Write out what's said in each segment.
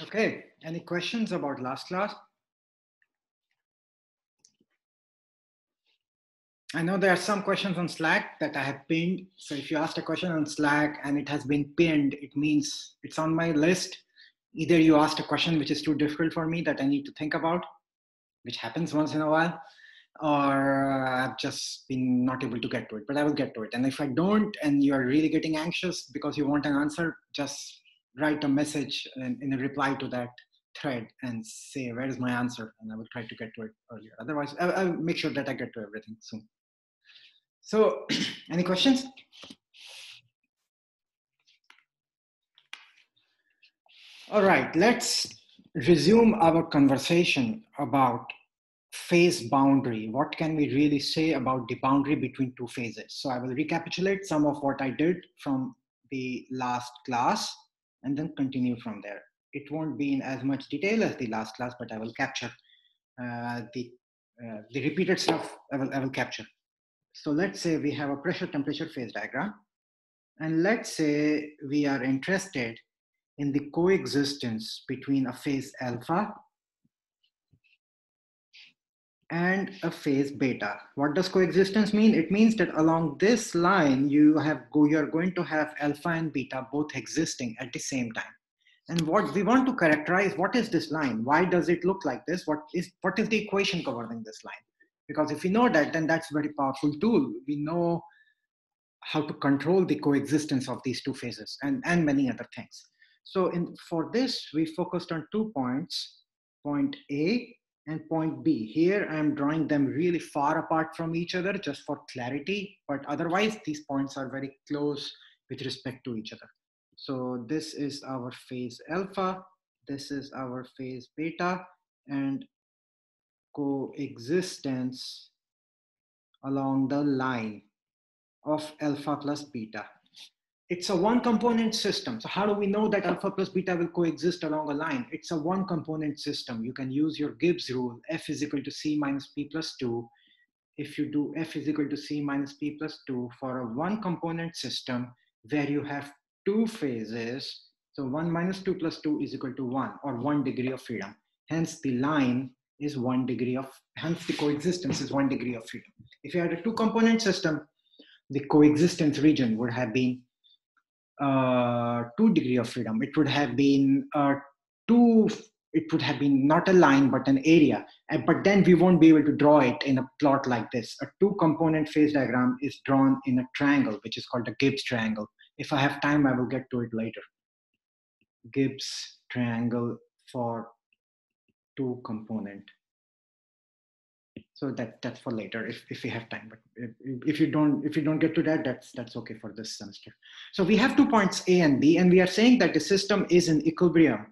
Okay, any questions about last class? I know there are some questions on Slack that I have pinned. So if you asked a question on Slack and it has been pinned, it means it's on my list. Either you asked a question which is too difficult for me that I need to think about, which happens once in a while, or I've just been not able to get to it, but I will get to it. And if I don't, and you're really getting anxious because you want an answer, just write a message in, in a reply to that thread and say, where is my answer? And I will try to get to it earlier. Otherwise, I'll, I'll make sure that I get to everything soon. So any questions? All right, let's resume our conversation about phase boundary. What can we really say about the boundary between two phases? So I will recapitulate some of what I did from the last class and then continue from there. It won't be in as much detail as the last class, but I will capture uh, the, uh, the repeated stuff I will, I will capture. So let's say we have a pressure temperature phase diagram. And let's say we are interested in the coexistence between a phase alpha and a phase beta. What does coexistence mean? It means that along this line, you have go, you're going to have alpha and beta both existing at the same time. And what we want to characterize, what is this line? Why does it look like this? What is, what is the equation governing this line? Because if we know that, then that's a very powerful tool. We know how to control the coexistence of these two phases and, and many other things. So in, for this, we focused on two points, point A and point B. Here I'm drawing them really far apart from each other just for clarity, but otherwise these points are very close with respect to each other. So this is our phase alpha, this is our phase beta, and coexistence along the line of alpha plus beta it's a one component system. So how do we know that alpha plus beta will coexist along a line? It's a one component system. You can use your Gibbs rule, F is equal to C minus P plus two. If you do F is equal to C minus P plus two for a one component system where you have two phases, so one minus two plus two is equal to one or one degree of freedom. Hence the line is one degree of, hence the coexistence is one degree of freedom. If you had a two component system, the coexistence region would have been uh, two degree of freedom. It would have been uh, two, it would have been not a line, but an area. But then we won't be able to draw it in a plot like this. A two component phase diagram is drawn in a triangle, which is called a Gibbs triangle. If I have time, I will get to it later. Gibbs triangle for two component so that that's for later if, if we have time but if, if you don't if you don't get to that that's that's okay for this semester. So we have two points a and b and we are saying that the system is in equilibrium.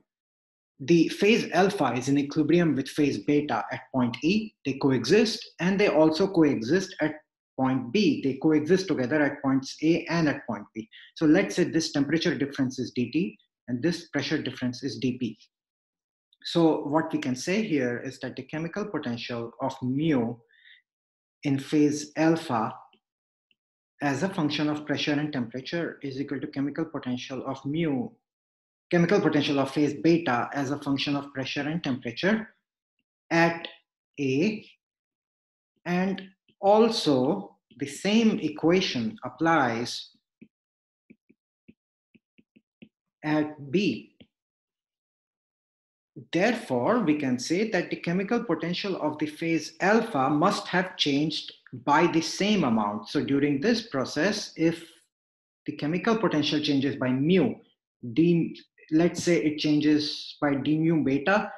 The phase alpha is in equilibrium with phase beta at point e they coexist and they also coexist at point b they coexist together at points a and at point b. So let's say this temperature difference is dt and this pressure difference is dp so what we can say here is that the chemical potential of mu in phase alpha as a function of pressure and temperature is equal to chemical potential of mu, chemical potential of phase beta as a function of pressure and temperature at A. And also the same equation applies at B. Therefore, we can say that the chemical potential of the phase alpha must have changed by the same amount. So during this process, if the chemical potential changes by mu, d, let's say it changes by d mu beta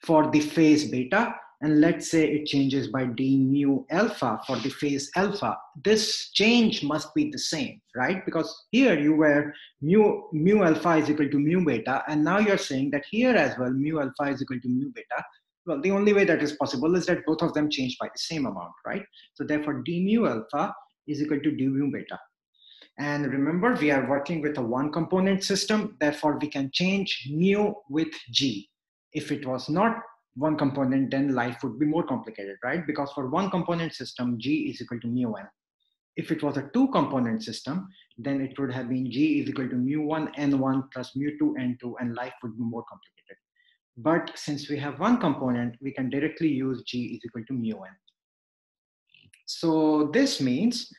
for the phase beta, and let's say it changes by d mu alpha for the phase alpha, this change must be the same, right? Because here you were mu, mu alpha is equal to mu beta, and now you're saying that here as well, mu alpha is equal to mu beta. Well, the only way that is possible is that both of them change by the same amount, right? So therefore, d mu alpha is equal to d mu beta. And remember, we are working with a one component system, therefore we can change mu with g. If it was not one component, then life would be more complicated, right? Because for one component system, G is equal to mu n. If it was a two component system, then it would have been G is equal to mu one n1 plus mu two n2, and life would be more complicated. But since we have one component, we can directly use G is equal to mu n. So this means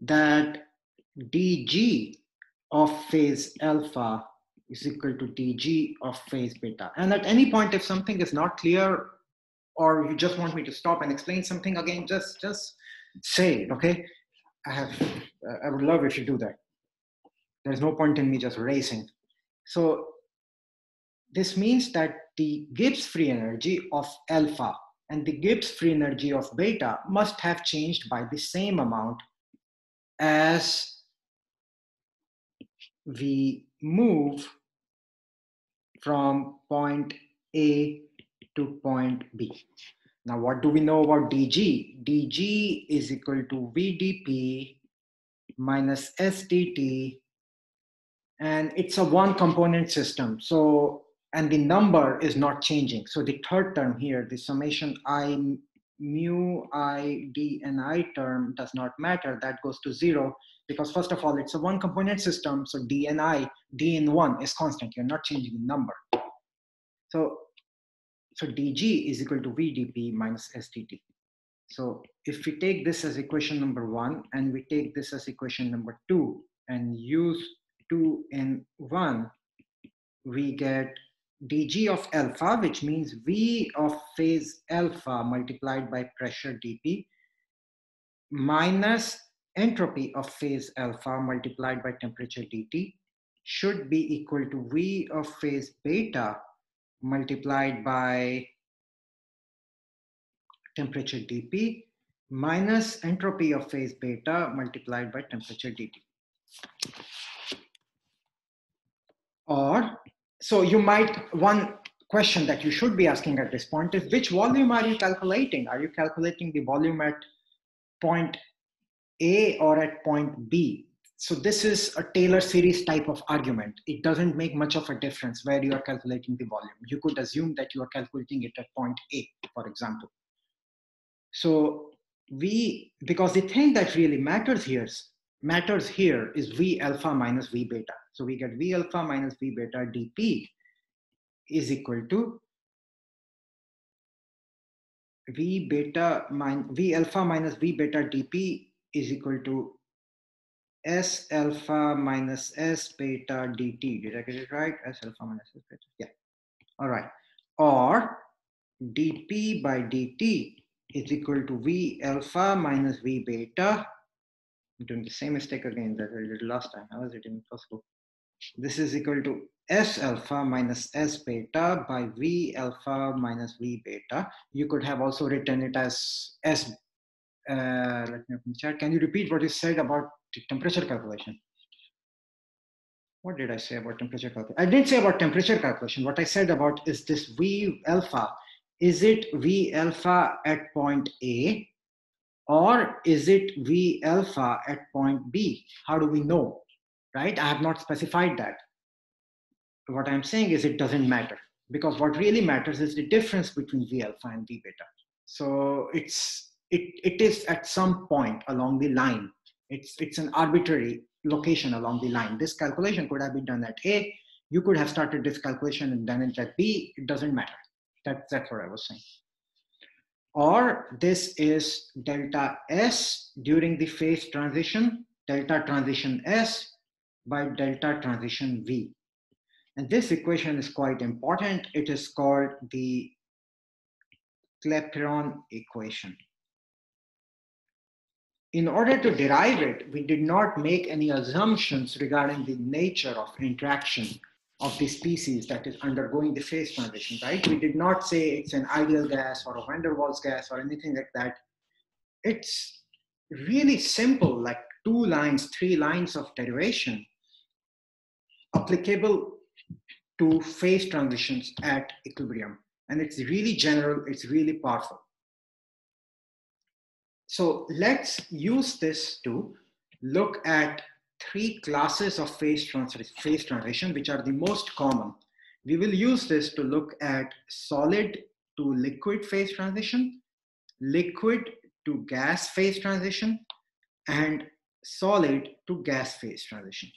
that dg of phase alpha is equal to dg of phase beta. And at any point, if something is not clear, or you just want me to stop and explain something again, just just say it, okay? I have, I would love if you do that. There's no point in me just racing. So this means that the Gibbs free energy of alpha and the Gibbs free energy of beta must have changed by the same amount as we move from point A to point B. Now, what do we know about dg? dg is equal to vdp minus sdt, and it's a one component system. So, and the number is not changing. So the third term here, the summation i mu i d and i term does not matter. That goes to zero because first of all, it's a one component system. So d and i, d in one is constant. You're not changing the number. So so dg is equal to vdp minus sdt. So if we take this as equation number one and we take this as equation number two and use two in one, we get dg of alpha, which means v of phase alpha multiplied by pressure dp minus entropy of phase alpha multiplied by temperature dt should be equal to v of phase beta multiplied by temperature dP minus entropy of phase beta multiplied by temperature dt. Or, so you might, one question that you should be asking at this point is which volume are you calculating? Are you calculating the volume at point A or at point B? So this is a Taylor series type of argument. It doesn't make much of a difference where you are calculating the volume. You could assume that you are calculating it at point A, for example. So we, because the thing that really matters here, matters here is V alpha minus V beta. So we get V alpha minus V beta dP is equal to V beta min V alpha minus V beta dP is equal to S alpha minus S beta dt. Did I get it right? S alpha minus S beta. Yeah. All right. Or dP by dt is equal to V alpha minus V beta. Doing the same mistake again that I did last time. How is it even possible? This is equal to S alpha minus S beta by V alpha minus V beta. You could have also written it as S. Uh, let me open the chat. Can you repeat what you said about temperature calculation. What did I say about temperature calculation? I didn't say about temperature calculation. What I said about is this V alpha. Is it V alpha at point A or is it V alpha at point B? How do we know, right? I have not specified that. What I'm saying is it doesn't matter because what really matters is the difference between V alpha and V beta. So it's, it, it is at some point along the line it's, it's an arbitrary location along the line. This calculation could have been done at A. You could have started this calculation and done it at B. It doesn't matter. That, that's what I was saying. Or this is delta S during the phase transition, delta transition S by delta transition V. And this equation is quite important. It is called the Clapeyron equation in order to derive it, we did not make any assumptions regarding the nature of interaction of the species that is undergoing the phase transition, right? We did not say it's an ideal gas or a van der Waals gas or anything like that. It's really simple, like two lines, three lines of derivation applicable to phase transitions at equilibrium. And it's really general, it's really powerful. So let's use this to look at three classes of phase, trans phase transition, which are the most common. We will use this to look at solid to liquid phase transition, liquid to gas phase transition, and solid to gas phase transition.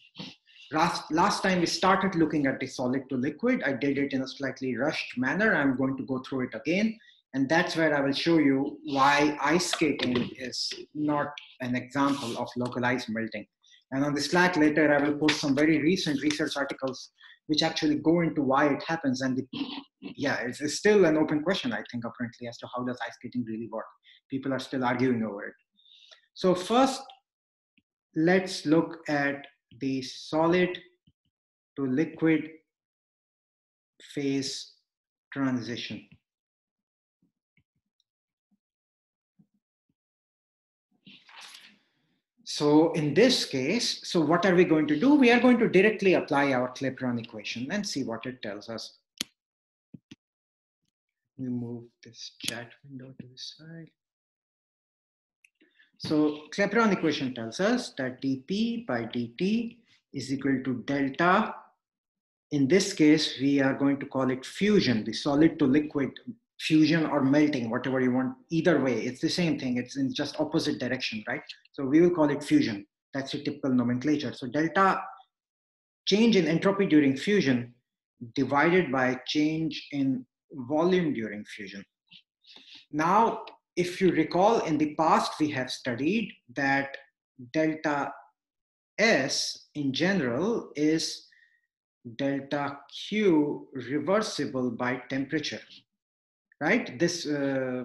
Last, last time we started looking at the solid to liquid, I did it in a slightly rushed manner. I'm going to go through it again. And that's where I will show you why ice skating is not an example of localized melting. And on the Slack later, I will post some very recent research articles which actually go into why it happens. And the, yeah, it's, it's, still an open question, I think, apparently, as to how does ice skating really work. People are still arguing over it. So first, let's look at the solid to liquid phase transition. So in this case, so what are we going to do? We are going to directly apply our Clapeyron equation and see what it tells us. We move this chat window to the side. So Clapeyron equation tells us that dp by dt is equal to delta. In this case, we are going to call it fusion, the solid to liquid fusion or melting, whatever you want. Either way, it's the same thing. It's in just opposite direction, right? So we will call it fusion. That's the typical nomenclature. So delta change in entropy during fusion divided by change in volume during fusion. Now, if you recall in the past, we have studied that delta S in general is delta Q reversible by temperature right? This, uh,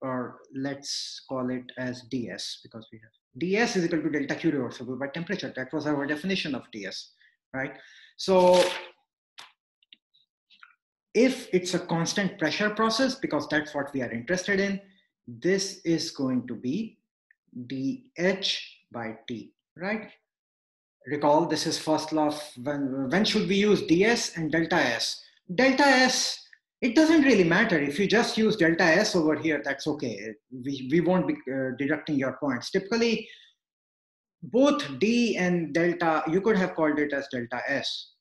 or let's call it as ds because we have ds is equal to delta q reversible by temperature. That was our definition of ds, right? So if it's a constant pressure process, because that's what we are interested in, this is going to be dh by t, right? Recall this is first law of when, when should we use ds and delta s? Delta s it doesn't really matter. If you just use delta s over here that's okay. We, we won't be uh, deducting your points. Typically both d and delta you could have called it as delta s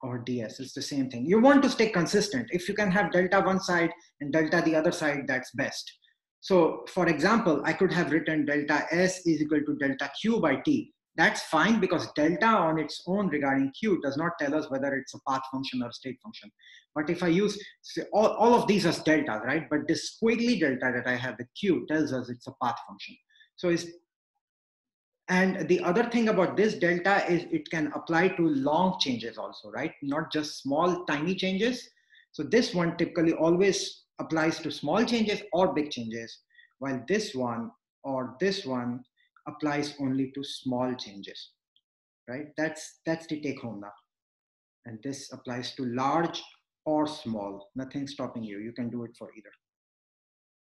or ds it's the same thing. You want to stay consistent. If you can have delta one side and delta the other side that's best. So for example i could have written delta s is equal to delta q by t that's fine because delta on its own regarding q does not tell us whether it's a path function or a state function. But if I use all, all of these as delta, right? But this squiggly delta that I have with q tells us it's a path function. So it's, and the other thing about this delta is it can apply to long changes also, right? Not just small, tiny changes. So this one typically always applies to small changes or big changes, while this one or this one applies only to small changes, right? That's, that's the take home now. And this applies to large or small, nothing stopping you. You can do it for either.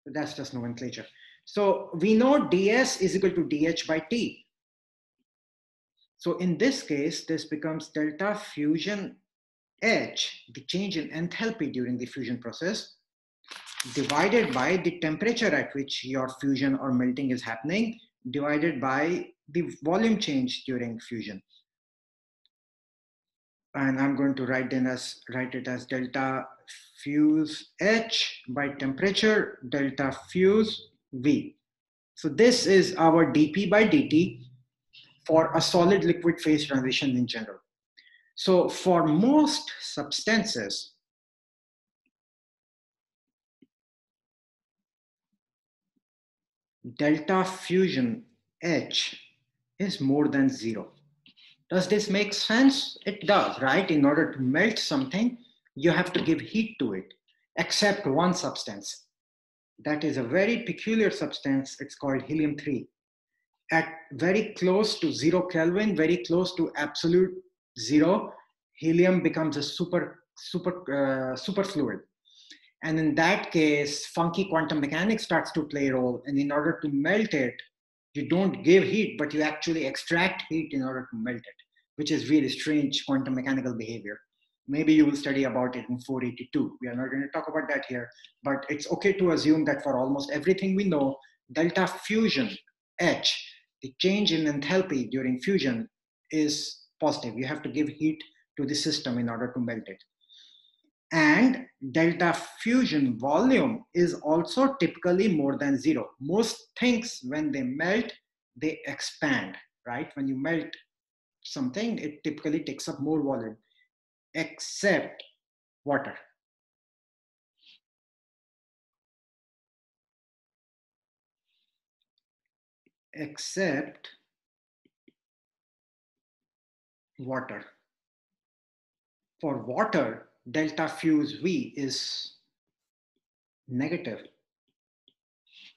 That's just nomenclature. So we know ds is equal to dh by t. So in this case, this becomes delta fusion h, the change in enthalpy during the fusion process, divided by the temperature at which your fusion or melting is happening, divided by the volume change during fusion. And I'm going to write in as write it as delta fuse H by temperature delta fuse V. So this is our dP by dt for a solid liquid phase transition in general. So for most substances, delta fusion H is more than zero. Does this make sense? It does, right? In order to melt something, you have to give heat to it, except one substance. That is a very peculiar substance. It's called helium-3. At very close to zero Kelvin, very close to absolute zero, helium becomes a super, super, uh, super fluid. And in that case, funky quantum mechanics starts to play a role. And in order to melt it, you don't give heat, but you actually extract heat in order to melt it, which is really strange quantum mechanical behavior. Maybe you will study about it in 482. We are not going to talk about that here, but it's okay to assume that for almost everything we know, delta fusion, H, the change in enthalpy during fusion is positive. You have to give heat to the system in order to melt it. And delta fusion volume is also typically more than zero. Most things, when they melt, they expand, right? When you melt something, it typically takes up more volume, except water. Except water. For water, delta fuse V is negative.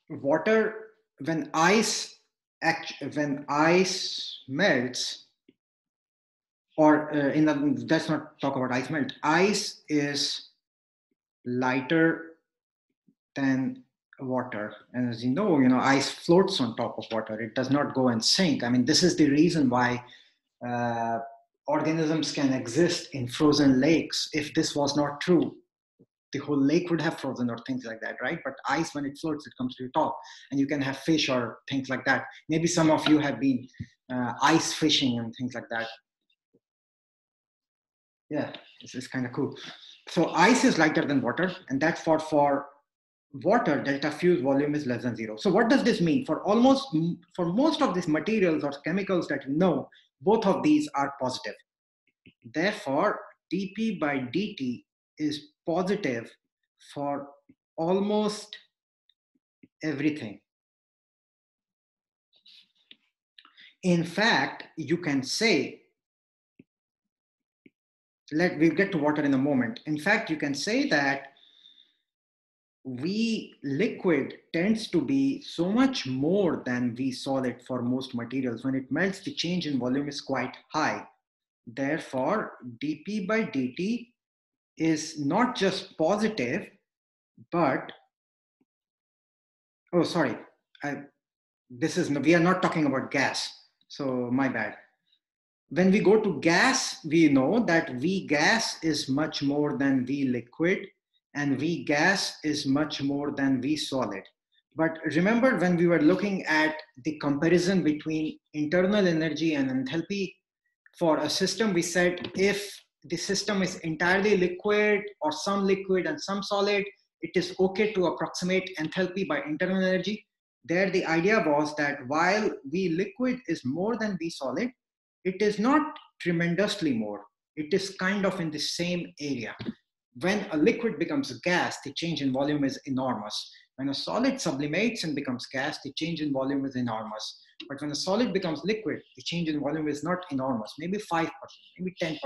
Water, when ice, when ice melts, or uh, in the, let's not talk about ice melt, ice is lighter than water. And as you know, you know, ice floats on top of water. It does not go and sink. I mean, this is the reason why uh, organisms can exist in frozen lakes. If this was not true, the whole lake would have frozen or things like that, right? But ice, when it floats, it comes to the top, and you can have fish or things like that. Maybe some of you have been uh, ice fishing and things like that. Yeah, this is kind of cool. So ice is lighter than water, and that's for for water delta fuse volume is less than zero. So what does this mean? For almost for most of these materials or chemicals that you know, both of these are positive. Therefore, dp by dt is positive for almost everything. In fact, you can say, let we'll get to water in a moment. In fact, you can say that V liquid tends to be so much more than V solid for most materials. When it melts, the change in volume is quite high. Therefore, dP by dt is not just positive, but, oh, sorry, I, this is, we are not talking about gas. So my bad. When we go to gas, we know that V gas is much more than V liquid and V gas is much more than V solid. But remember when we were looking at the comparison between internal energy and enthalpy for a system, we said if the system is entirely liquid or some liquid and some solid, it is okay to approximate enthalpy by internal energy. There the idea was that while V liquid is more than V solid, it is not tremendously more. It is kind of in the same area when a liquid becomes a gas, the change in volume is enormous. When a solid sublimates and becomes gas, the change in volume is enormous. But when a solid becomes liquid, the change in volume is not enormous, maybe 5%, maybe 10%.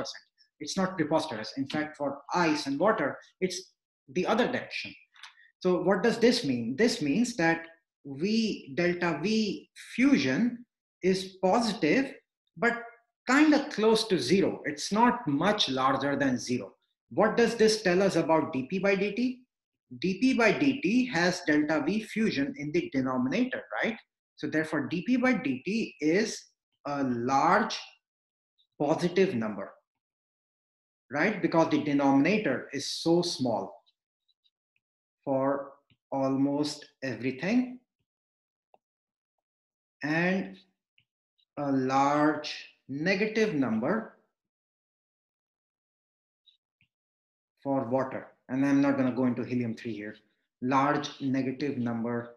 It's not preposterous. In fact, for ice and water, it's the other direction. So what does this mean? This means that V delta V fusion is positive, but kind of close to zero. It's not much larger than zero. What does this tell us about dP by dt? dP by dt has delta V fusion in the denominator, right? So therefore dP by dt is a large positive number, right? Because the denominator is so small for almost everything and a large negative number for water. And I'm not going to go into helium-3 here. Large negative number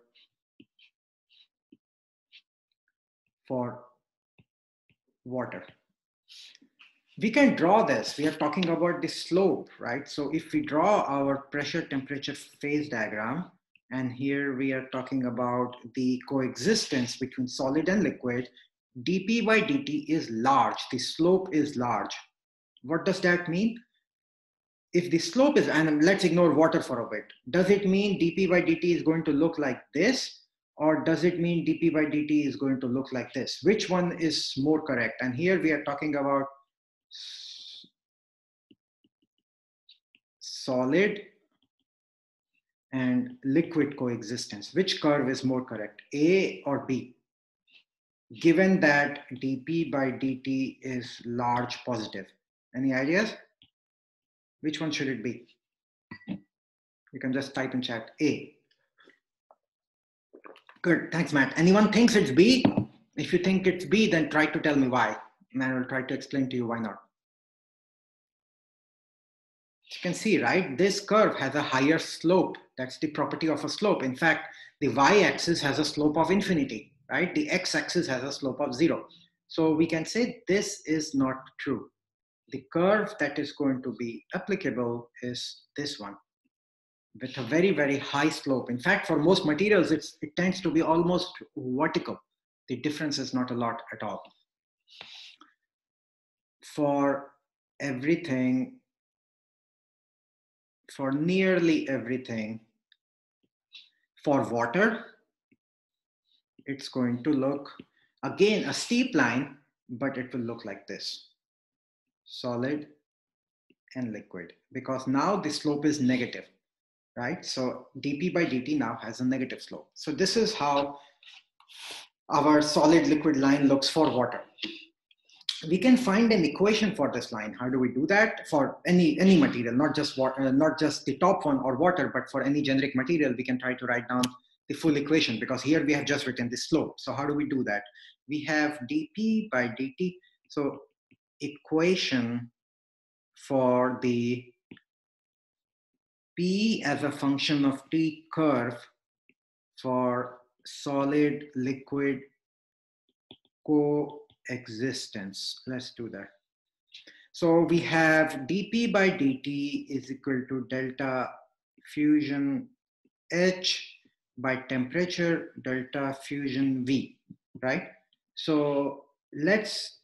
for water. We can draw this. We are talking about the slope, right? So if we draw our pressure temperature phase diagram, and here we are talking about the coexistence between solid and liquid, dP by dt is large. The slope is large. What does that mean? If the slope is, and let's ignore water for a bit, does it mean dp by dt is going to look like this? Or does it mean dp by dt is going to look like this? Which one is more correct? And here we are talking about solid and liquid coexistence. Which curve is more correct, A or B? Given that dp by dt is large positive. Any ideas? Which one should it be? You can just type in chat A. Good, thanks, Matt. Anyone thinks it's B? If you think it's B, then try to tell me why, and I will try to explain to you why not. You can see, right? This curve has a higher slope. That's the property of a slope. In fact, the y-axis has a slope of infinity, right? The x-axis has a slope of zero. So we can say this is not true. The curve that is going to be applicable is this one with a very, very high slope. In fact, for most materials, it's, it tends to be almost vertical. The difference is not a lot at all. For everything, for nearly everything, for water, it's going to look, again, a steep line, but it will look like this. Solid and liquid, because now the slope is negative right? So dp by dt now has a negative slope. So this is how our solid liquid line looks for water. We can find an equation for this line. How do we do that? For any, any material, not just, water, uh, not just the top one or water, but for any generic material, we can try to write down the full equation because here we have just written the slope. So how do we do that? We have dp by dt. So equation for the P as a function of T curve for solid liquid coexistence. Let's do that. So we have dP by dt is equal to delta fusion H by temperature delta fusion V, right? So let's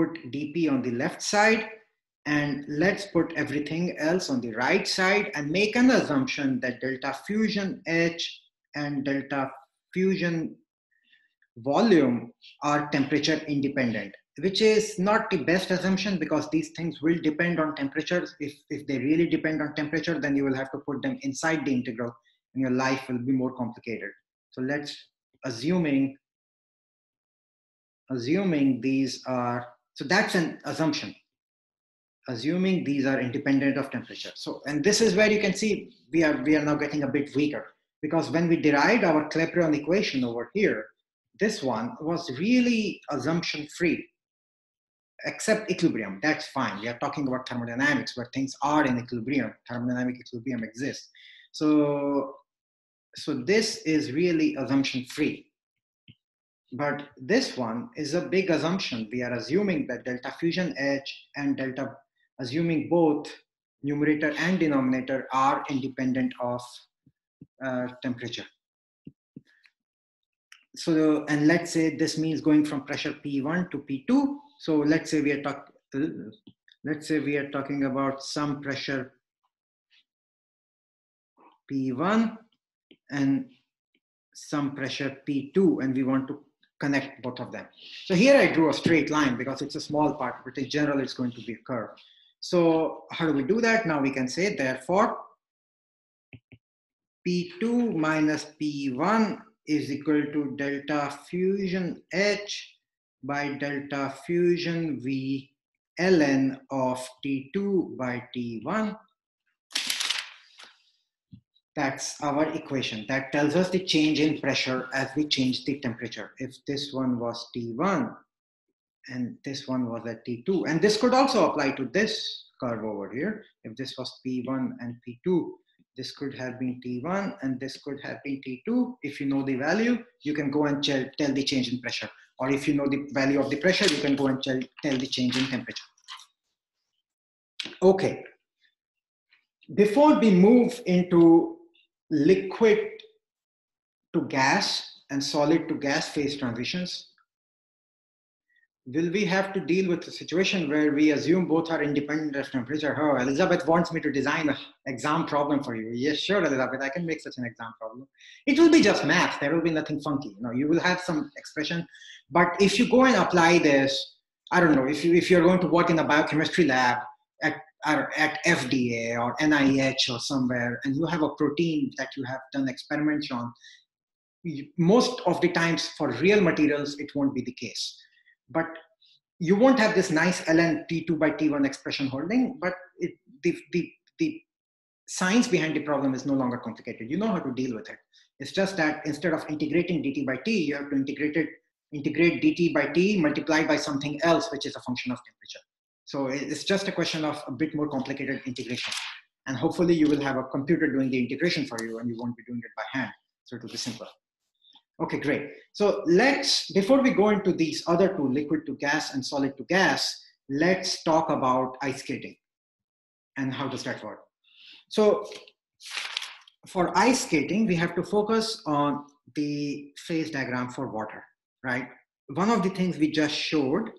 put dP on the left side and let's put everything else on the right side and make an assumption that delta fusion H and delta fusion volume are temperature independent, which is not the best assumption because these things will depend on temperatures. If, if they really depend on temperature, then you will have to put them inside the integral and your life will be more complicated. So let's assuming, assuming these are, so that's an assumption assuming these are independent of temperature. So, and this is where you can see we are, we are now getting a bit weaker because when we derived our Clapeyron equation over here, this one was really assumption free, except equilibrium, that's fine. We are talking about thermodynamics where things are in equilibrium, thermodynamic equilibrium exists. So, so this is really assumption free. But this one is a big assumption. We are assuming that delta fusion H and delta assuming both numerator and denominator are independent of uh, temperature. So, and let's say this means going from pressure P1 to P2. So let's say we are talking, let's say we are talking about some pressure P1 and some pressure P2, and we want to connect both of them. So here I drew a straight line because it's a small part, but in general, it's going to be a curve. So how do we do that? Now we can say therefore P2 minus P1 is equal to delta fusion H by delta fusion V ln of T2 by T1. That's our equation. That tells us the change in pressure as we change the temperature. If this one was T1, and this one was at T2. And this could also apply to this curve over here. If this was P1 and P2, this could have been T1 and this could have been T2. If you know the value, you can go and tell the change in pressure. Or if you know the value of the pressure, you can go and tell, the change in temperature. Okay. Before we move into liquid to gas and solid to gas phase transitions, will we have to deal with a situation where we assume both are independent of temperature? Oh, Elizabeth wants me to design an exam problem for you. Yes, sure, Elizabeth, I can make such an exam problem. It will be just math. There will be nothing funky. You know, you will have some expression. But if you go and apply this, I don't know, if, you, if you're going to work in a biochemistry lab at, at FDA or NIH or somewhere, and you have a protein that you have done experiments on, most of the times for real materials, it won't be the case but you won't have this nice ln t2 by t1 expression holding, but it, the, the, the science behind the problem is no longer complicated. You know how to deal with it. It's just that instead of integrating dt by t, you have to integrate it, integrate dt by t multiplied by something else, which is a function of temperature. So it's just a question of a bit more complicated integration. And hopefully you will have a computer doing the integration for you and you won't be doing it by hand. So it will be simpler. Okay, great. So let's, before we go into these other two, liquid to gas and solid to gas, let's talk about ice skating and how does that work. So for ice skating, we have to focus on the phase diagram for water, right? One of the things we just showed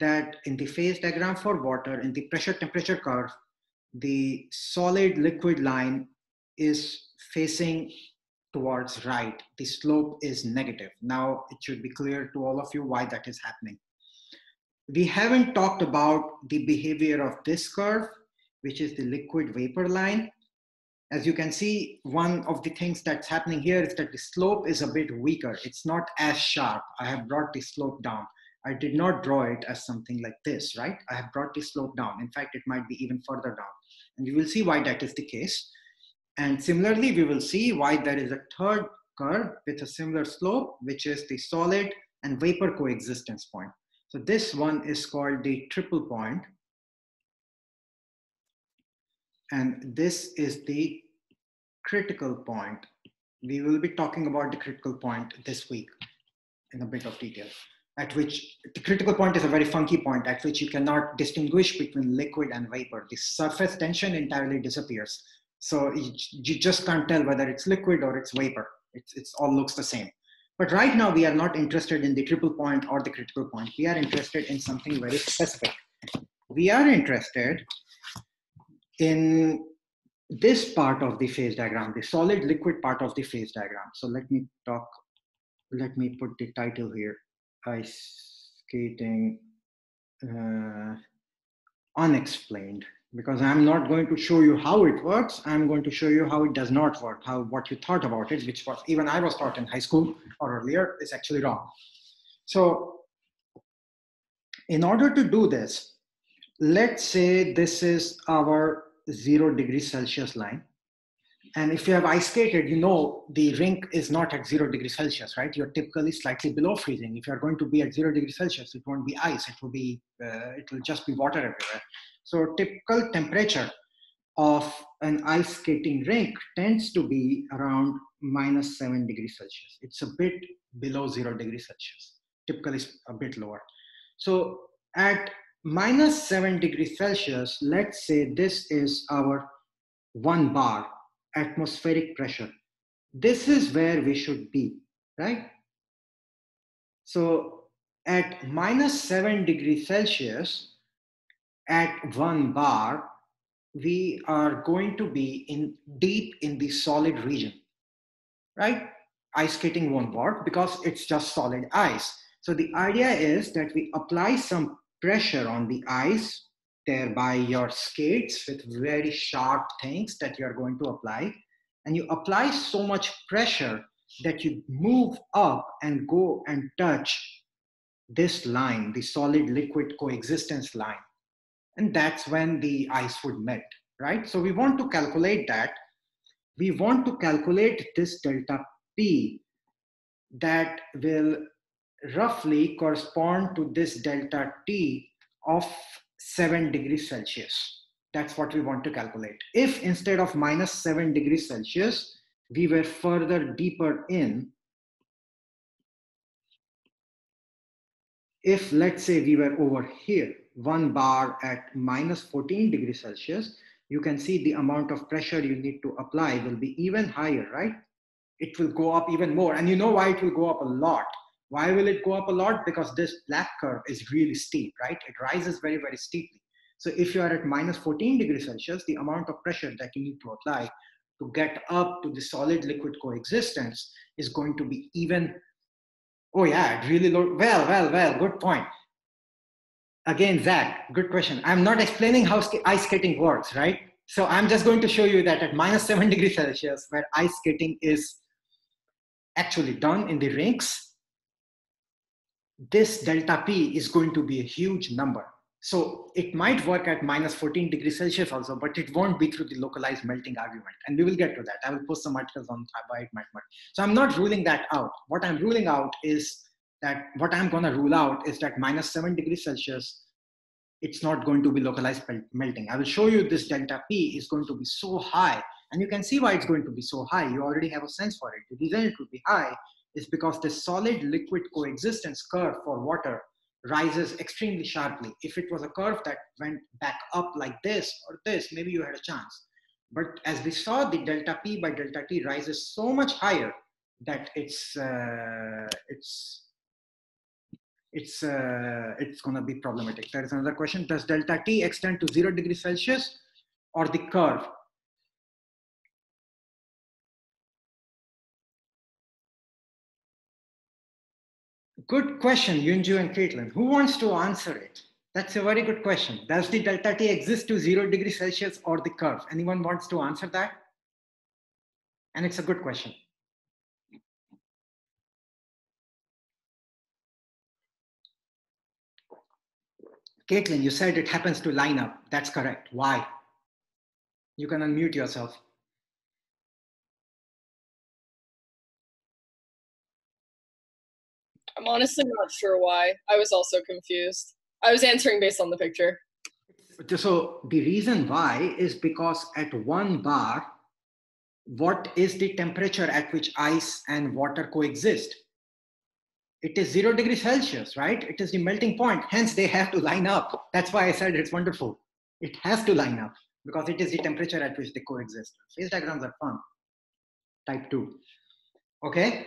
that in the phase diagram for water, in the pressure temperature curve, the solid liquid line is facing towards right. The slope is negative. Now it should be clear to all of you why that is happening. We haven't talked about the behavior of this curve, which is the liquid vapor line. As you can see, one of the things that's happening here is that the slope is a bit weaker. It's not as sharp. I have brought the slope down. I did not draw it as something like this, right? I have brought the slope down. In fact, it might be even further down. And you will see why that is the case. And similarly, we will see why there is a third curve with a similar slope, which is the solid and vapor coexistence point. So this one is called the triple point. And this is the critical point. We will be talking about the critical point this week in a bit of detail at which the critical point is a very funky point at which you cannot distinguish between liquid and vapor. The surface tension entirely disappears. So you, you just can't tell whether it's liquid or it's vapor. It's, it's all looks the same. But right now we are not interested in the triple point or the critical point. We are interested in something very specific. We are interested in this part of the phase diagram, the solid liquid part of the phase diagram. So let me talk, let me put the title here ice skating uh, unexplained because I'm not going to show you how it works. I'm going to show you how it does not work, how what you thought about it, which was even I was taught in high school or earlier, is actually wrong. So in order to do this, let's say this is our zero degrees Celsius line. And if you have ice skated, you know the rink is not at zero degrees Celsius, right? You're typically slightly below freezing. If you're going to be at zero degrees Celsius, it won't be ice. It will be, uh, it will just be water everywhere. So typical temperature of an ice skating rink tends to be around minus seven degrees Celsius. It's a bit below zero degrees Celsius. Typically a bit lower. So at minus seven degrees Celsius, let's say this is our one bar atmospheric pressure. This is where we should be, right? So at minus 7 degrees Celsius, at one bar, we are going to be in deep in the solid region, right? Ice skating won't work because it's just solid ice. So the idea is that we apply some pressure on the ice thereby your skates with very sharp things that you're going to apply. And you apply so much pressure that you move up and go and touch this line, the solid liquid coexistence line. And that's when the ice would melt, right? So we want to calculate that. We want to calculate this delta P that will roughly correspond to this delta T of 7 degrees Celsius. That's what we want to calculate. If instead of minus 7 degrees Celsius, we were further deeper in, if let's say we were over here, one bar at minus 14 degrees Celsius, you can see the amount of pressure you need to apply will be even higher, right? It will go up even more. And you know why it will go up a lot? Why will it go up a lot? Because this black curve is really steep, right? It rises very, very steeply. So if you are at minus 14 degrees Celsius, the amount of pressure that you need to apply to get up to the solid liquid coexistence is going to be even, oh yeah, really low. Well, well, well, good point. Again, Zach, good question. I'm not explaining how ice skating works, right? So I'm just going to show you that at minus seven degrees Celsius, where ice skating is actually done in the rinks, this delta P is going to be a huge number. So it might work at minus 14 degrees Celsius also, but it won't be through the localized melting argument. And we will get to that. I will post some articles on uh, why it might work. So I'm not ruling that out. What I'm ruling out is that what I'm gonna rule out is that minus seven degrees Celsius, it's not going to be localized melting. I will show you this delta P is going to be so high and you can see why it's going to be so high. You already have a sense for it. The reason it will be high is because the solid liquid coexistence curve for water rises extremely sharply. If it was a curve that went back up like this or this, maybe you had a chance. But as we saw, the delta P by delta T rises so much higher that it's, uh, it's, it's, uh, it's gonna be problematic. There is another question, does delta T extend to zero degrees Celsius or the curve? Good question, Yunju and Caitlin. Who wants to answer it? That's a very good question. Does the delta T exist to zero degrees Celsius or the curve? Anyone wants to answer that? And it's a good question. Caitlin, you said it happens to line up. That's correct. Why? You can unmute yourself. I'm honestly not sure why. I was also confused. I was answering based on the picture. So the reason why is because at one bar, what is the temperature at which ice and water coexist? It is zero degrees Celsius, right? It is the melting point. Hence, they have to line up. That's why I said it's wonderful. It has to line up because it is the temperature at which they coexist. Phase diagrams are fun. Type 2. Okay?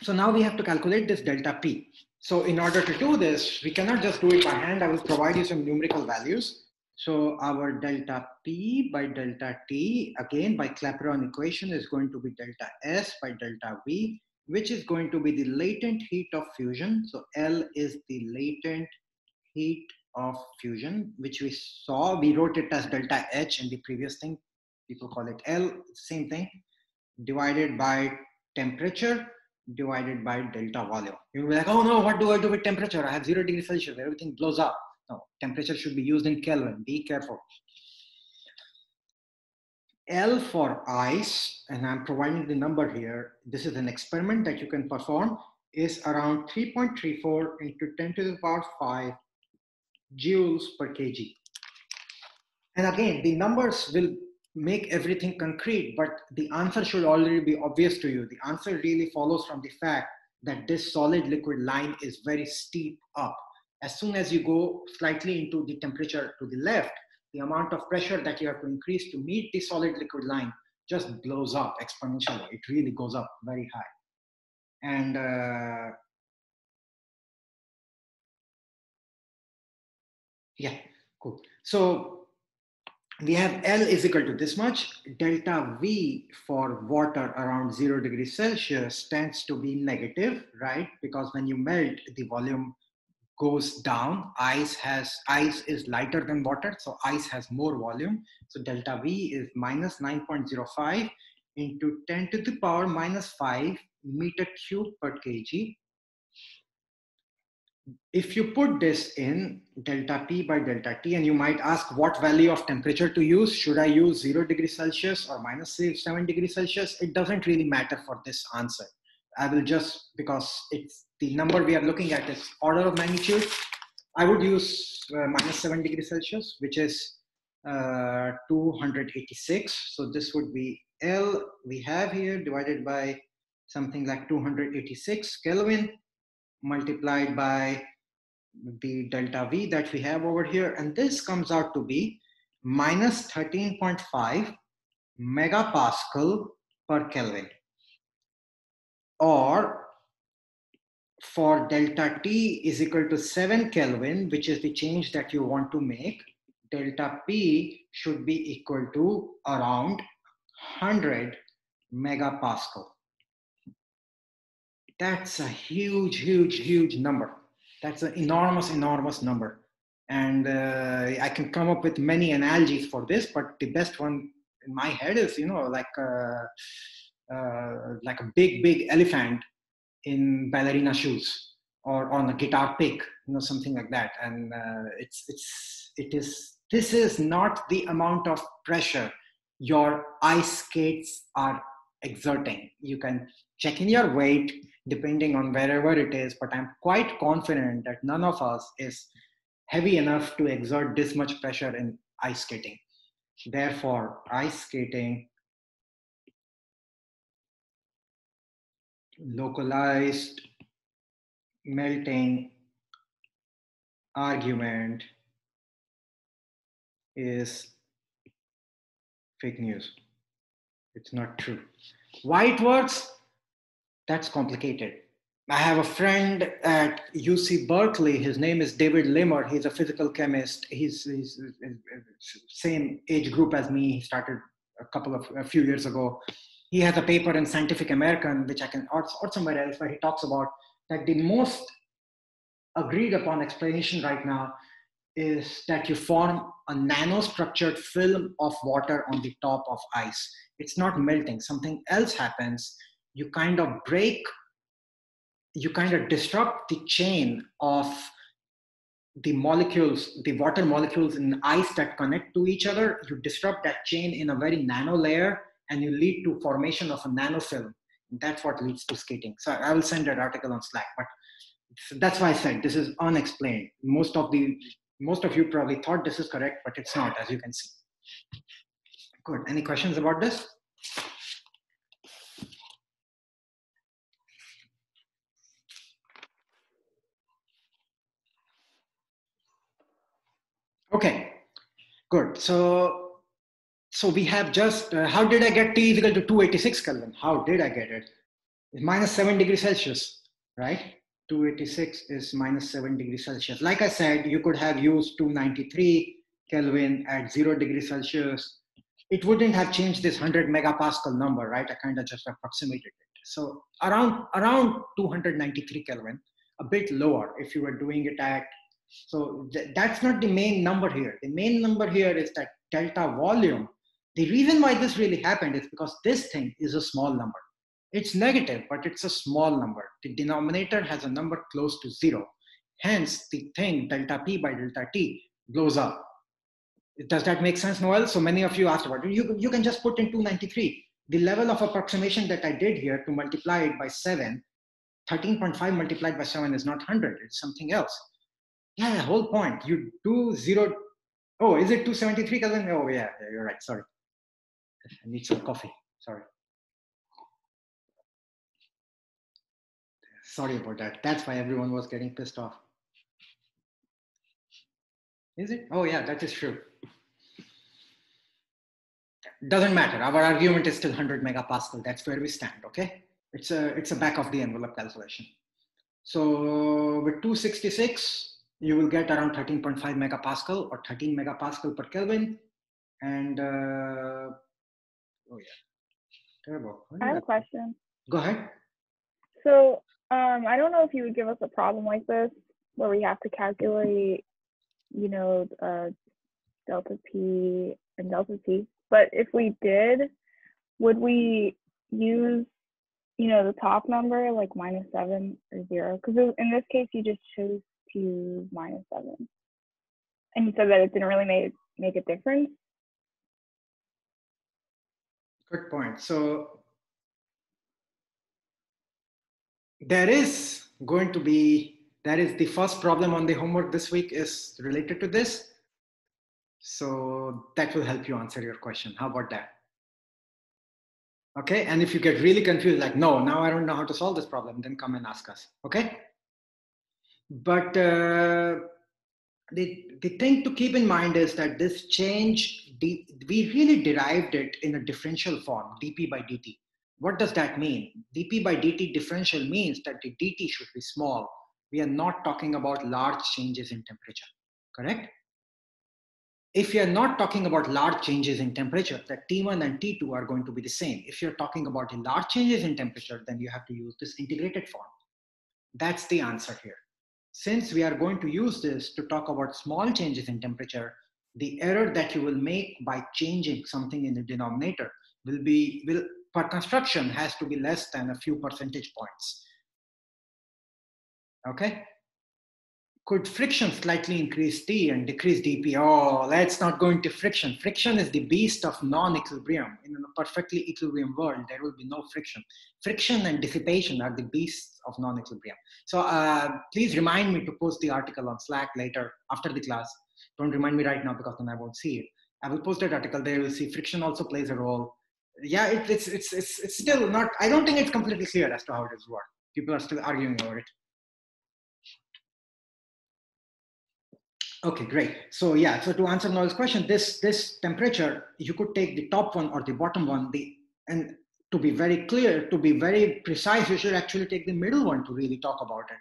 So now we have to calculate this delta P. So in order to do this, we cannot just do it by hand. I will provide you some numerical values. So our delta P by delta T, again by Clapeyron equation is going to be delta S by delta V, which is going to be the latent heat of fusion. So L is the latent heat of fusion, which we saw. We wrote it as delta H in the previous thing. People call it L, same thing, divided by temperature divided by delta volume. You'll be like, oh no, what do I do with temperature? I have zero degrees Celsius, everything blows up. No, temperature should be used in Kelvin, be careful. L for ice, and I'm providing the number here. This is an experiment that you can perform, is around 3.34 into 10 to the power 5 joules per kg. And again, the numbers will make everything concrete, but the answer should already be obvious to you. The answer really follows from the fact that this solid liquid line is very steep up. As soon as you go slightly into the temperature to the left, the amount of pressure that you have to increase to meet the solid liquid line just blows up exponentially. It really goes up very high. And uh, yeah, cool. So we have L is equal to this much. Delta V for water around zero degrees Celsius tends to be negative, right? Because when you melt, the volume goes down. Ice has ice is lighter than water, so ice has more volume. So delta V is minus 9.05 into 10 to the power minus 5 meter cube per kg if you put this in delta P by delta T, and you might ask what value of temperature to use, should I use zero degrees Celsius or minus seven degrees Celsius? It doesn't really matter for this answer. I will just, because it's the number we are looking at is order of magnitude, I would use uh, minus seven degrees Celsius, which is uh, 286. So this would be L we have here divided by something like 286 Kelvin multiplied by the delta V that we have over here. And this comes out to be minus 13.5 megapascal per Kelvin. Or for delta T is equal to 7 Kelvin, which is the change that you want to make, delta P should be equal to around 100 megapascal. That's a huge, huge, huge number. That's an enormous, enormous number. And uh, I can come up with many analogies for this, but the best one in my head is, you know, like a, uh, uh, like a big, big elephant in ballerina shoes or on a guitar pick, you know, something like that. And uh, it's, it's, it is, this is not the amount of pressure your ice skates are exerting. You can check in your weight depending on wherever it is, but I'm quite confident that none of us is heavy enough to exert this much pressure in ice skating. Therefore, ice skating localized melting argument is fake news. It's not true. Why it works? That's complicated. I have a friend at UC Berkeley. His name is David Limmer. He's a physical chemist. He's, he's, he's same age group as me. He started a couple of a few years ago. He has a paper in Scientific American, which I can or, or somewhere else, where he talks about that the most agreed upon explanation right now is that you form a nanostructured film of water on the top of ice. It's not melting, something else happens. You kind of break, you kind of disrupt the chain of the molecules, the water molecules in ice that connect to each other. You disrupt that chain in a very nano layer and you lead to formation of a nanofilm. That's what leads to skating. So I will send that article on Slack, but that's why I said this is unexplained. Most of the most of you probably thought this is correct, but it's not, as you can see. Good. Any questions about this? Okay, good. So, so we have just, uh, how did I get T equal to 286 Kelvin? How did I get it? It's minus 7 degrees Celsius, right? 286 is minus 7 degrees Celsius. Like I said, you could have used 293 Kelvin at 0 degrees Celsius. It wouldn't have changed this 100 megapascal number, right? I kind of just approximated it. So around, around 293 Kelvin, a bit lower if you were doing it at, so th that's not the main number here. The main number here is that delta volume. The reason why this really happened is because this thing is a small number it's negative, but it's a small number. The denominator has a number close to zero. Hence, the thing delta P by delta T blows up. Does that make sense, Noel? So many of you asked about it. You, you can just put in 293. The level of approximation that I did here to multiply it by 7, 13.5 multiplied by 7 is not 100. It's something else. Yeah, whole point. You do 0. Oh, is it 273 Kelvin? Oh, yeah, yeah, you're right. Sorry. I need some coffee. Sorry. Sorry about that. That's why everyone was getting pissed off. Is it? Oh, yeah, that is true. Doesn't matter. Our argument is still 100 megapascal. That's where we stand, okay? It's a, it's a back of the envelope calculation. So with 266, you will get around 13.5 megapascal or 13 megapascal per Kelvin. And, uh, oh yeah, terrible. I have a question. Go ahead. So um, I don't know if you would give us a problem like this where we have to calculate, you know, uh, delta P and delta T. But if we did, would we use, you know, the top number like minus seven or zero? Because in this case, you just chose to minus seven. And you said that it didn't really make, make a difference. Good point. So there is going to be that is the first problem on the homework this week is related to this so that will help you answer your question how about that okay and if you get really confused like no now i don't know how to solve this problem then come and ask us okay but uh, the, the thing to keep in mind is that this change we really derived it in a differential form dp by dt what does that mean? dp by dt differential means that the dt should be small. We are not talking about large changes in temperature, correct? If you're not talking about large changes in temperature, that T1 and T2 are going to be the same. If you're talking about large changes in temperature, then you have to use this integrated form. That's the answer here. Since we are going to use this to talk about small changes in temperature, the error that you will make by changing something in the denominator will be will per construction has to be less than a few percentage points. Okay? Could friction slightly increase T and decrease dP? Oh, let's not go into friction. Friction is the beast of non-equilibrium. In a perfectly equilibrium world, there will be no friction. Friction and dissipation are the beasts of non-equilibrium. So uh, please remind me to post the article on Slack later after the class. Don't remind me right now because then I won't see it. I will post that article there. You'll see friction also plays a role yeah, it, it's, it's, it's, it's still not, I don't think it's completely clear as to how it is work. People are still arguing over it. Okay, great. So yeah, so to answer Noel's question, this, this temperature, you could take the top one or the bottom one, the, and to be very clear, to be very precise, you should actually take the middle one to really talk about it.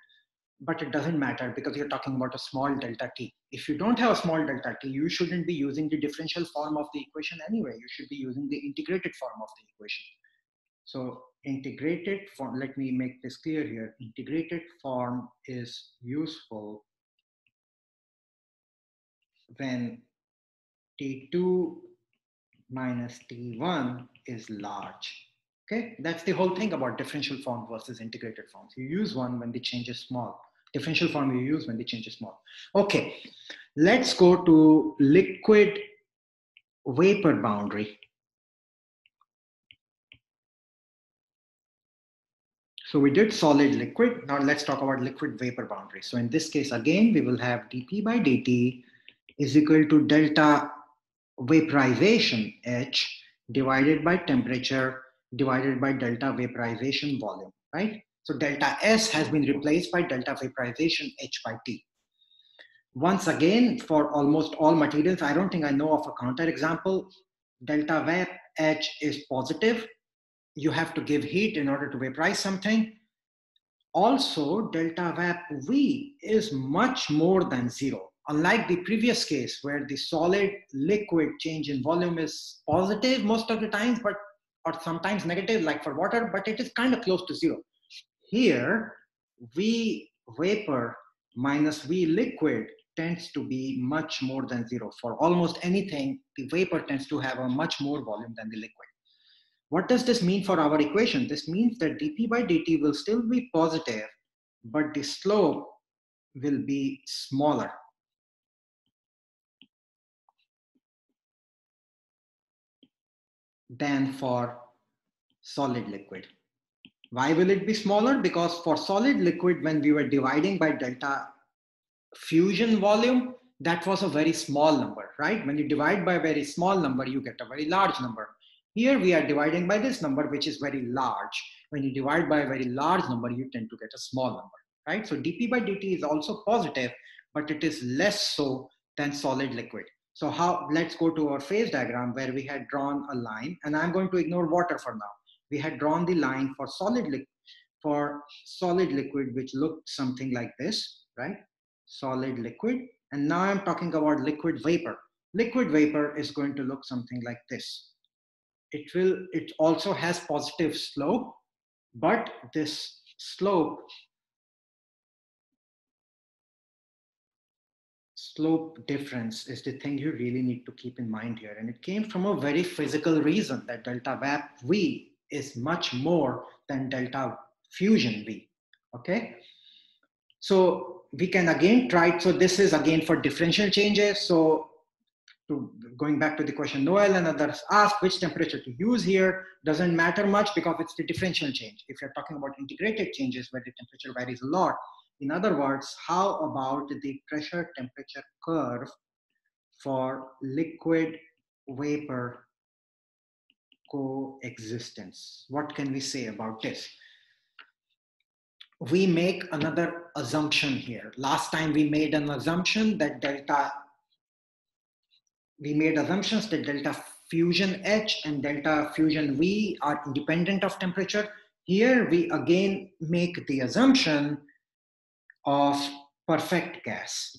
But it doesn't matter because you're talking about a small delta t. If you don't have a small delta t, you shouldn't be using the differential form of the equation anyway. You should be using the integrated form of the equation. So integrated form, let me make this clear here. Integrated form is useful when T2 minus T1 is large. Okay, that's the whole thing about differential form versus integrated forms. You use one when the change is small. Differential form you use when the change is small. Okay, let's go to liquid vapor boundary. So we did solid liquid. Now let's talk about liquid vapor boundary. So in this case, again, we will have dp by dt is equal to delta vaporization H divided by temperature divided by delta vaporization volume, right? So delta S has been replaced by delta vaporization H by T. Once again, for almost all materials, I don't think I know of a counter example. Delta vap H is positive. You have to give heat in order to vaporize something. Also, delta vap V is much more than zero. Unlike the previous case where the solid liquid change in volume is positive most of the times, but or sometimes negative like for water, but it is kind of close to zero. Here, V vapor minus V liquid tends to be much more than zero. For almost anything, the vapor tends to have a much more volume than the liquid. What does this mean for our equation? This means that dp by dt will still be positive, but the slope will be smaller. Than for solid liquid. Why will it be smaller? Because for solid liquid, when we were dividing by delta fusion volume, that was a very small number, right? When you divide by a very small number, you get a very large number. Here we are dividing by this number, which is very large. When you divide by a very large number, you tend to get a small number, right? So dp by dt is also positive, but it is less so than solid liquid. So how, let's go to our phase diagram where we had drawn a line and I'm going to ignore water for now. We had drawn the line for solid liquid, for solid liquid, which looked something like this, right? Solid liquid. And now I'm talking about liquid vapor. Liquid vapor is going to look something like this. It will, it also has positive slope, but this slope slope difference is the thing you really need to keep in mind here. And it came from a very physical reason that delta VAP V is much more than delta fusion V, okay? So we can again try, so this is again for differential changes. So to, going back to the question Noel and others asked which temperature to use here doesn't matter much because it's the differential change. If you're talking about integrated changes where the temperature varies a lot, in other words, how about the pressure temperature curve for liquid vapor coexistence? What can we say about this? We make another assumption here. Last time we made an assumption that delta, we made assumptions that delta fusion H and delta fusion V are independent of temperature. Here we again make the assumption of perfect gas.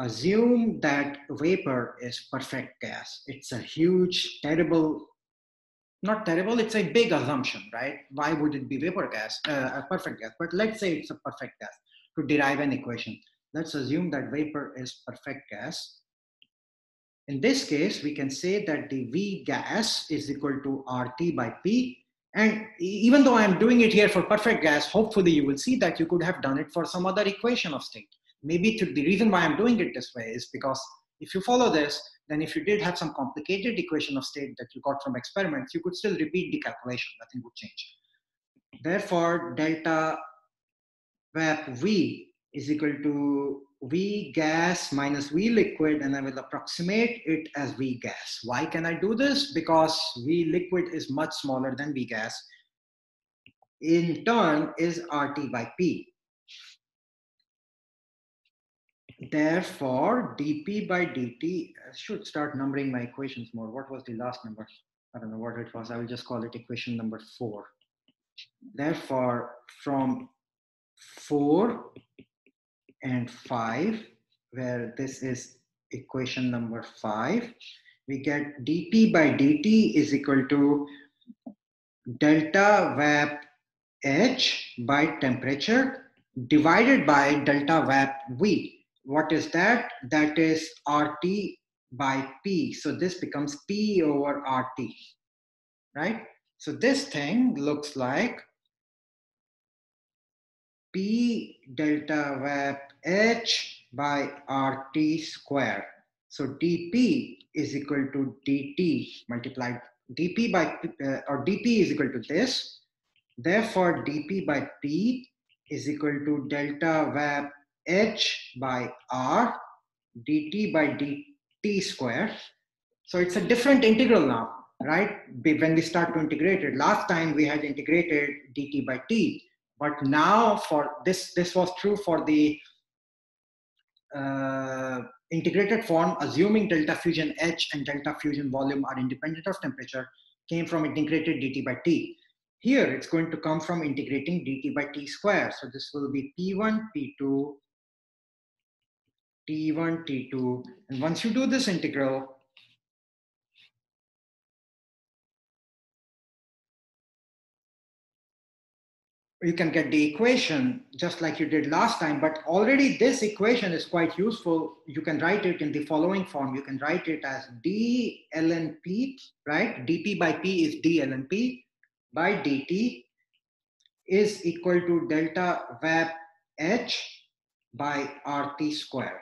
Assume that vapor is perfect gas. It's a huge, terrible, not terrible, it's a big assumption, right? Why would it be vapor gas, uh, a perfect gas? But let's say it's a perfect gas to derive an equation. Let's assume that vapor is perfect gas. In this case, we can say that the V gas is equal to RT by P and even though I'm doing it here for perfect gas, hopefully you will see that you could have done it for some other equation of state. Maybe to, the reason why I'm doing it this way is because if you follow this, then if you did have some complicated equation of state that you got from experiments, you could still repeat the calculation, nothing would change. Therefore, delta VAP V is equal to V gas minus V liquid and I will approximate it as V gas. Why can I do this? Because V liquid is much smaller than V gas. In turn is RT by P. Therefore, dP by dt, I should start numbering my equations more. What was the last number? I don't know what it was. I will just call it equation number four. Therefore, from four and five, where this is equation number five, we get dP by dt is equal to delta VAP H by temperature divided by delta VAP V what is that? That is RT by P. So this becomes P over RT, right? So this thing looks like P delta VAP H by RT square. So dP is equal to dt multiplied dP by uh, or dP is equal to this. Therefore, dP by P is equal to delta VAP h by r dt by dt square. So it's a different integral now, right? When we start to integrate it, last time we had integrated dt by t, but now for this, this was true for the uh, integrated form, assuming delta fusion H and delta fusion volume are independent of temperature, came from integrated dt by t. Here, it's going to come from integrating dt by t square. So this will be p1, p2, t1, t2. And once you do this integral, you can get the equation just like you did last time, but already this equation is quite useful. You can write it in the following form. You can write it as d ln p, right? dp by p is d ln p by dt is equal to delta VAP h by RT squared.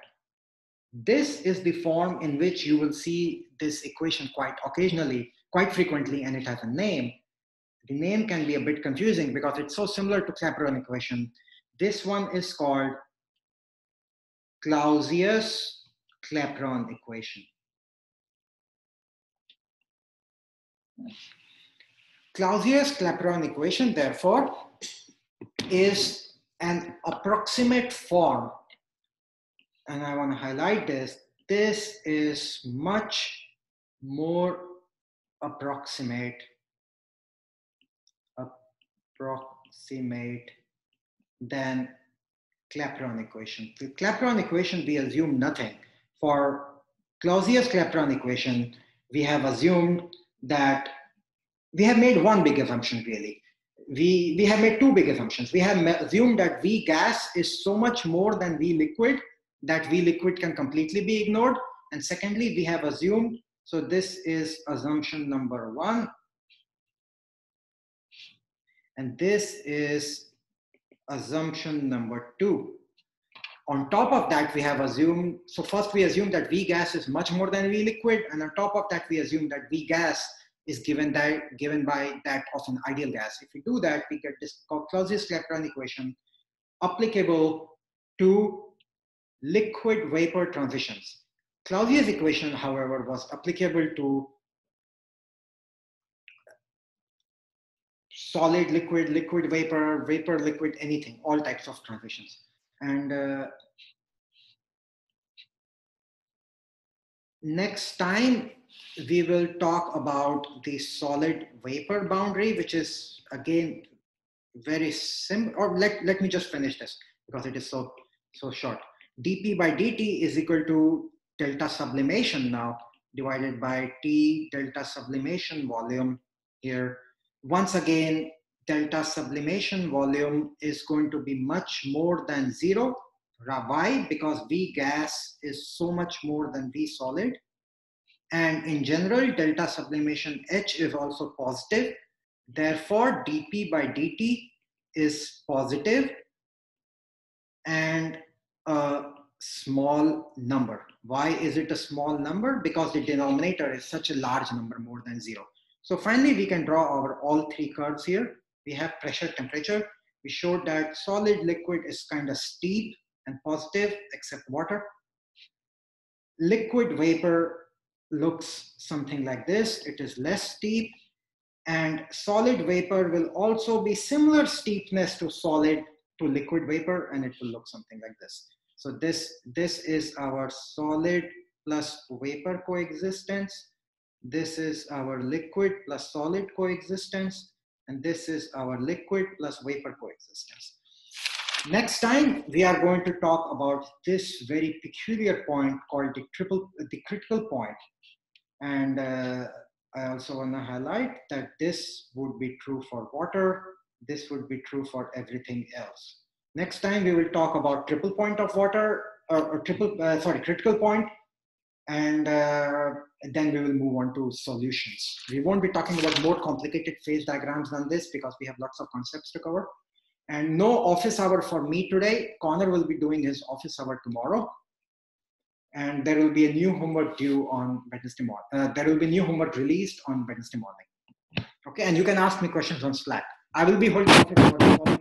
This is the form in which you will see this equation quite occasionally, quite frequently, and it has a name. The name can be a bit confusing because it's so similar to Clapeyron equation. This one is called Clausius-Clapeyron equation. Clausius-Clapeyron equation, therefore, is an approximate form and I want to highlight this, this is much more approximate, approximate than Clapeyron equation. The Clapeyron equation, we assume nothing. For Clausius-Clapeyron equation, we have assumed that we have made one big assumption really. We, we have made two big assumptions. We have assumed that V gas is so much more than V liquid that V liquid can completely be ignored. And secondly, we have assumed, so this is assumption number one. And this is assumption number two. On top of that, we have assumed, so first we assume that V gas is much more than V liquid. And on top of that, we assume that V gas is given, that, given by that of an ideal gas. If we do that, we get this Clausius-Clapeyron equation applicable to liquid vapor transitions. Clausius equation, however, was applicable to solid, liquid, liquid vapor, vapor, liquid, anything, all types of transitions. And uh, next time, we will talk about the solid vapor boundary, which is again very simple. Or let, let me just finish this because it is so so short dp by dt is equal to delta sublimation now divided by T delta sublimation volume here. Once again, delta sublimation volume is going to be much more than zero. Why? Because V gas is so much more than V solid. And in general, delta sublimation H is also positive. Therefore, dP by dt is positive and a small number. Why is it a small number? Because the denominator is such a large number, more than zero. So finally, we can draw our all three curves here. We have pressure, temperature. We showed that solid liquid is kind of steep and positive except water. Liquid vapor looks something like this. It is less steep and solid vapor will also be similar steepness to solid to liquid vapor and it will look something like this. So this, this is our solid plus vapor coexistence. This is our liquid plus solid coexistence. And this is our liquid plus vapor coexistence. Next time, we are going to talk about this very peculiar point called the triple, the critical point. And uh, I also want to highlight that this would be true for water. This would be true for everything else. Next time we will talk about triple point of water or, or triple, uh, sorry, critical point, and uh, then we will move on to solutions. We won't be talking about more complicated phase diagrams than this because we have lots of concepts to cover. And no office hour for me today. Connor will be doing his office hour tomorrow. And there will be a new homework due on Wednesday morning. Uh, there will be new homework released on Wednesday morning. Okay, and you can ask me questions on Slack. I will be holding office hour